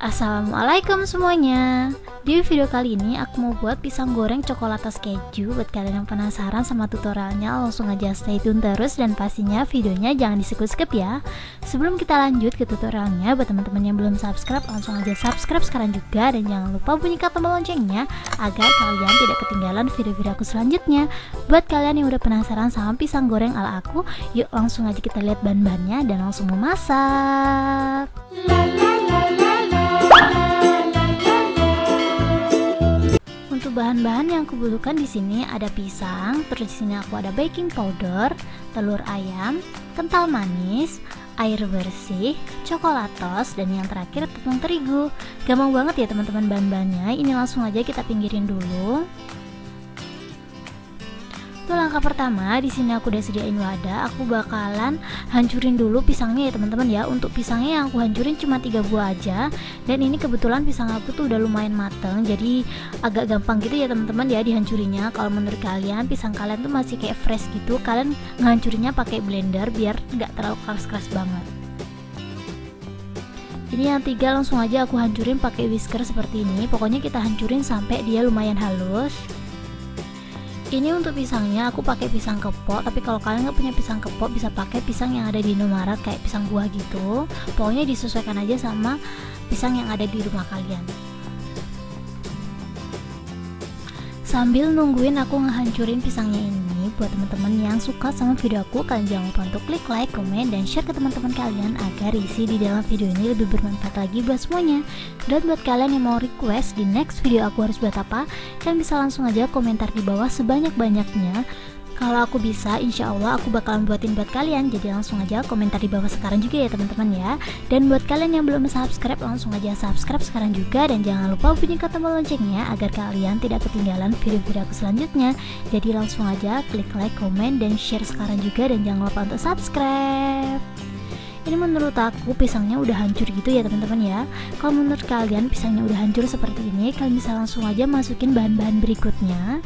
Assalamualaikum semuanya. Di video kali ini aku mau buat pisang goreng coklat atas keju. Buat kalian yang penasaran sama tutorialnya langsung aja stay tune terus Dan pastinya videonya jangan di skip ya. Sebelum kita lanjut ke tutorialnya Buat teman-teman yang belum subscribe langsung aja subscribe sekarang juga. Dan jangan lupa bunyikan tombol loncengnya Agar kalian tidak ketinggalan video-video aku selanjutnya. Buat kalian yang udah penasaran sama pisang goreng ala aku Yuk langsung aja kita lihat bahan-bahannya dan langsung memasak Untuk bahan-bahan yang kubutuhkan di sini ada pisang, terus di sini aku ada baking powder, telur ayam, kental manis, air bersih, coklatos, dan yang terakhir tepung terigu. Gampang banget ya teman-teman bahan-bahannya. Ini langsung aja kita pinggirin dulu. Untuk langkah pertama, di sini aku udah sediain wadah. Aku bakalan hancurin dulu pisangnya ya teman-teman ya. Untuk pisangnya yang aku hancurin cuma tiga buah aja. Dan ini kebetulan pisang aku tuh udah lumayan mateng, jadi agak gampang gitu ya teman-teman ya dihancurinnya. Kalau menurut kalian pisang kalian tuh masih kayak fresh gitu, kalian ngancurinnya pakai blender biar nggak terlalu keras-keras banget. Ini yang tiga langsung aja aku hancurin pakai whisker seperti ini. Pokoknya kita hancurin sampai dia lumayan halus ini untuk pisangnya aku pakai pisang kepok tapi kalau kalian nggak punya pisang kepok bisa pakai pisang yang ada di Indomaret kayak pisang buah gitu. Pokoknya disesuaikan aja sama pisang yang ada di rumah kalian. Sambil nungguin aku ngehancurin pisangnya ini buat teman-teman yang suka sama video aku kalian jangan lupa untuk klik like, komen, dan share ke teman-teman kalian agar isi di dalam video ini lebih bermanfaat lagi buat semuanya. Dan buat kalian yang mau request di next video aku harus buat apa kalian bisa langsung aja komentar di bawah sebanyak-banyaknya kalau aku bisa, insya Allah aku bakalan buatin buat kalian. Jadi langsung aja komentar di bawah sekarang juga ya teman-teman ya. Dan buat kalian yang belum subscribe, langsung aja subscribe sekarang juga. Dan jangan lupa bunyikan tombol loncengnya Agar kalian tidak ketinggalan video-video aku selanjutnya. Jadi langsung aja klik like, komen, dan share sekarang juga. Dan jangan lupa untuk subscribe. Ini menurut aku pisangnya udah hancur gitu ya teman-teman ya. Kalau menurut kalian pisangnya udah hancur seperti ini kalian bisa langsung aja masukin bahan-bahan berikutnya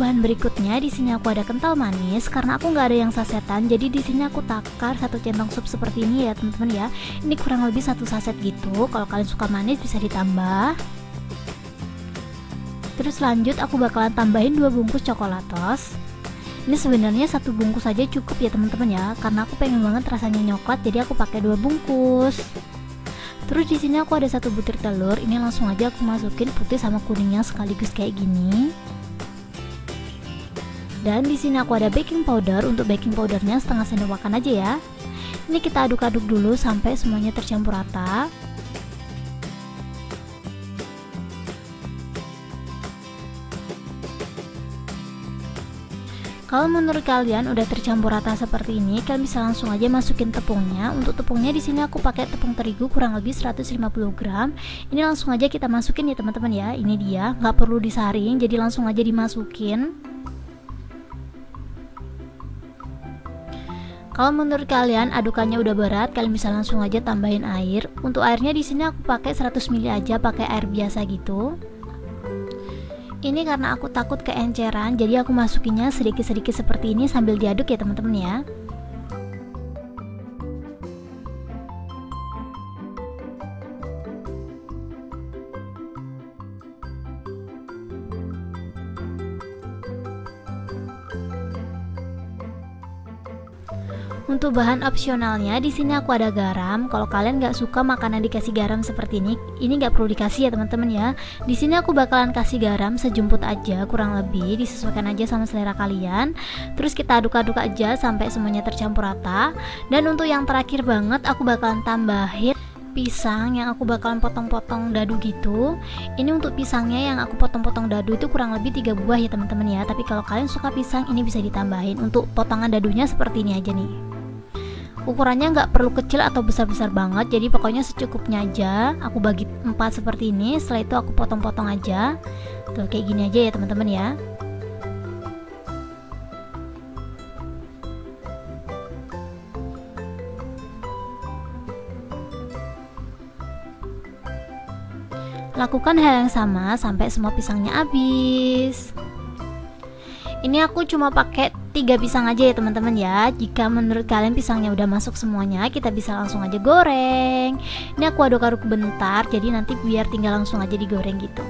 bahan berikutnya di sini aku ada kental manis karena aku nggak ada yang sasetan jadi di sini aku takar satu centong sup seperti ini ya teman-teman ya. Ini kurang lebih satu saset gitu. Kalau kalian suka manis bisa ditambah. Terus lanjut aku bakalan tambahin dua bungkus coklatos. Ini sebenarnya satu bungkus saja cukup ya teman-teman ya karena aku pengen banget rasanya nyoklat jadi aku pakai dua bungkus. Terus di sini aku ada satu butir telur. Ini langsung aja aku masukin putih sama kuningnya sekaligus kayak gini. Dan di sini aku ada baking powder. Untuk baking powdernya setengah sendok makan aja ya. Ini kita aduk-aduk dulu sampai semuanya tercampur rata. Kalau menurut kalian udah tercampur rata seperti ini, kalian bisa langsung aja masukin tepungnya. Untuk tepungnya di sini aku pakai tepung terigu kurang lebih 150 gram. Ini langsung aja kita masukin ya teman-teman ya. Ini dia, nggak perlu disaring, jadi langsung aja dimasukin. Kalau menurut kalian adukannya udah berat, kalian bisa langsung aja tambahin air. Untuk airnya di sini aku pakai 100 ml aja, pakai air biasa gitu. Ini karena aku takut keenceran, jadi aku masukinnya sedikit-sedikit seperti ini sambil diaduk ya teman-teman ya. Untuk bahan opsionalnya di sini aku ada garam. Kalau kalian nggak suka makanan dikasih garam seperti ini, ini nggak perlu dikasih ya teman-teman ya. Di sini aku bakalan kasih garam sejumput aja, kurang lebih disesuaikan aja sama selera kalian. Terus kita aduk-aduk aja sampai semuanya tercampur rata. Dan untuk yang terakhir banget, aku bakalan tambahin pisang yang aku bakalan potong-potong dadu gitu. Ini untuk pisangnya yang aku potong-potong dadu itu kurang lebih tiga buah ya teman-teman ya. Tapi kalau kalian suka pisang ini bisa ditambahin untuk potongan dadunya seperti ini aja nih. Ukurannya nggak perlu kecil atau besar-besar banget jadi pokoknya secukupnya aja. Aku bagi empat seperti ini setelah itu aku potong-potong aja. Tuh kayak gini aja ya teman-teman ya Lakukan hal yang sama sampai semua pisangnya habis. Ini aku cuma pakai tiga pisang aja ya teman-teman ya. Jika menurut kalian pisangnya udah masuk semuanya, kita bisa langsung aja goreng. Ini aku aduk-aduk bentar, jadi nanti biar tinggal langsung aja digoreng gitu.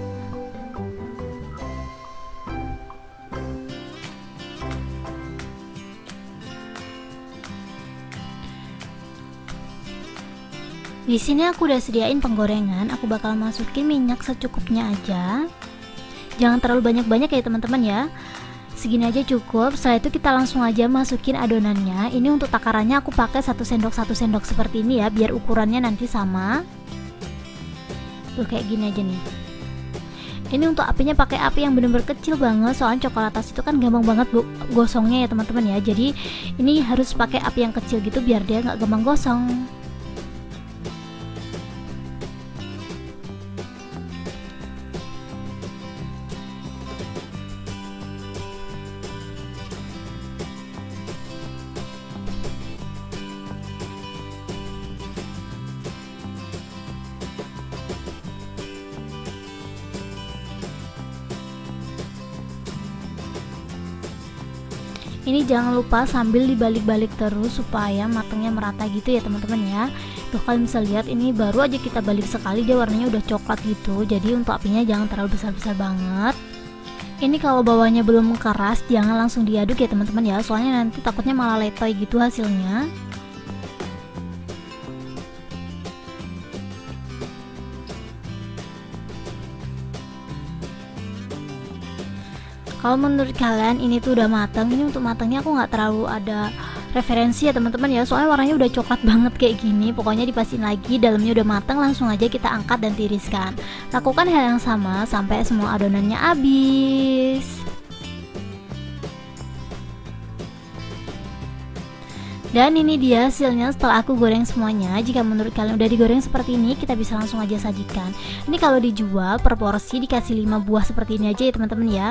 Di sini aku udah sediain penggorengan, aku bakal masukin minyak secukupnya aja. Jangan terlalu banyak-banyak ya teman-teman ya. Segini aja cukup. Setelah itu kita langsung aja masukin adonannya. Ini untuk takarannya aku pakai satu sendok satu sendok seperti ini ya, biar ukurannya nanti sama. Tuh kayak gini aja nih. Ini untuk apinya pakai api yang bener-bener kecil banget Soalnya coklat tas itu kan gampang banget bu gosongnya ya teman-teman ya Jadi ini harus pakai api yang kecil gitu biar dia nggak gampang gosong ini jangan lupa sambil dibalik-balik terus supaya matangnya merata gitu ya teman-teman ya. Tuh kalian bisa lihat ini baru aja kita balik sekali dia warnanya udah coklat gitu. Jadi untuk apinya jangan terlalu besar-besar banget. Ini kalau bawahnya belum keras jangan langsung diaduk ya teman-teman ya. Soalnya nanti takutnya malah letoy gitu hasilnya kalau menurut kalian ini tuh udah matang ini untuk matangnya aku nggak terlalu ada referensi ya teman-teman ya. Soalnya warnanya udah coklat banget kayak gini pokoknya dipasin lagi dalamnya udah matang langsung aja kita angkat dan tiriskan. Lakukan hal yang sama sampai semua adonannya habis Dan ini dia hasilnya setelah aku goreng semuanya. Jika menurut kalian udah digoreng seperti ini Kita bisa langsung aja sajikan. Ini kalau dijual per porsi dikasih 5 buah seperti ini aja ya teman-teman ya.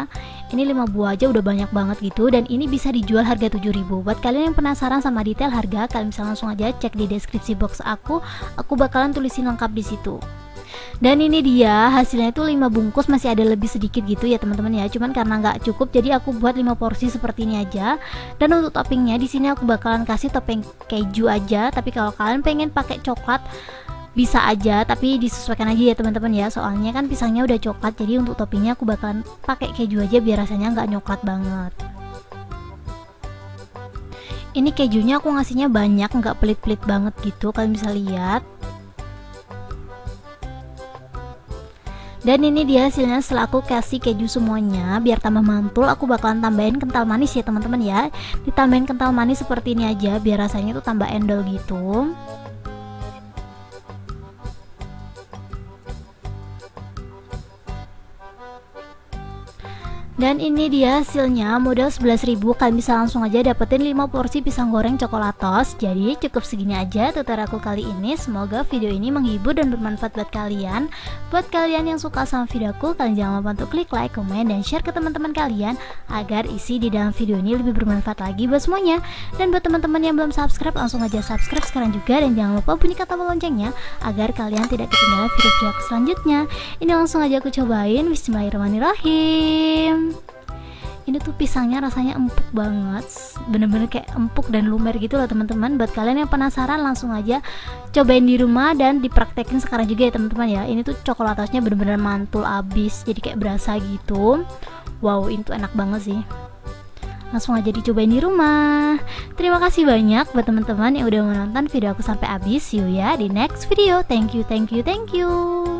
Ini 5 buah aja udah banyak banget gitu. Dan ini bisa dijual harga 7000 Buat kalian yang penasaran sama detail harga Kalian bisa langsung aja cek di deskripsi box aku. Aku bakalan tulisin lengkap di situ dan ini dia hasilnya itu 5 bungkus masih ada lebih sedikit gitu ya teman-teman ya. Cuman karena nggak cukup jadi aku buat 5 porsi seperti ini aja. Dan untuk toppingnya di sini aku bakalan kasih topping keju aja. Tapi kalau kalian pengen pakai coklat bisa aja tapi disesuaikan aja ya teman-teman ya. Soalnya kan pisangnya udah coklat jadi untuk toppingnya aku bakalan pakai keju aja biar rasanya nggak nyoklat banget. Ini kejunya aku ngasihnya banyak nggak pelit-pelit banget gitu kalian bisa lihat dan ini dia hasilnya setelah aku kasih keju semuanya biar tambah mantul aku bakalan tambahin kental manis ya teman-teman ya. Ditambahin kental manis seperti ini aja biar rasanya tuh tambah endol gitu Dan ini dia hasilnya modal 11.000 kalian bisa langsung aja dapetin 5 porsi pisang goreng coklatos. Jadi cukup segini aja tutorial aku kali ini. Semoga video ini menghibur dan bermanfaat buat kalian. Buat kalian yang suka sama videoku Kalian jangan lupa untuk klik like, komen, dan share ke teman-teman kalian Agar isi di dalam video ini lebih bermanfaat lagi buat semuanya. Dan buat teman-teman yang belum subscribe langsung aja subscribe sekarang juga. Dan jangan lupa bunyi kata loncengnya Agar kalian tidak ketinggalan video-video selanjutnya. Ini langsung aja aku cobain. Bismillahirrahmanirrahim ini tuh pisangnya rasanya empuk banget. Bener-bener kayak empuk dan lumer gitu loh teman-teman. Buat kalian yang penasaran langsung aja cobain di rumah dan dipraktekin sekarang juga ya teman-teman ya. Ini tuh coklatasnya bener-bener mantul abis jadi kayak berasa gitu. Wow ini tuh enak banget sih. Langsung aja dicobain di rumah. Terima kasih banyak buat teman-teman yang udah menonton video aku sampai habis. See you ya di next video. Thank you thank you thank you